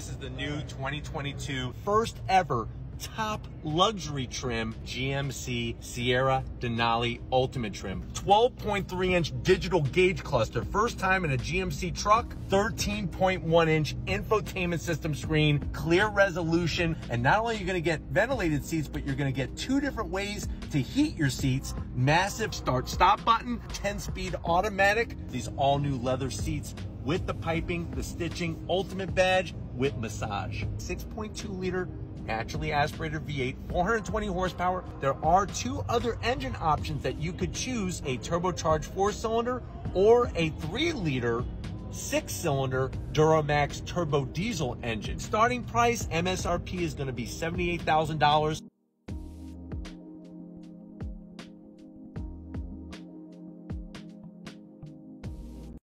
This is the new 2022 first ever top luxury trim GMC Sierra Denali Ultimate Trim. 12.3 inch digital gauge cluster, first time in a GMC truck, 13.1 inch infotainment system screen, clear resolution, and not only are you gonna get ventilated seats, but you're gonna get two different ways to heat your seats, massive start stop button, 10 speed automatic, these all new leather seats with the piping, the stitching, ultimate badge with massage. 6.2 liter naturally aspirated V8, 420 horsepower. There are two other engine options that you could choose, a turbocharged four cylinder or a three liter six cylinder Duramax turbo diesel engine. Starting price MSRP is going to be $78,000.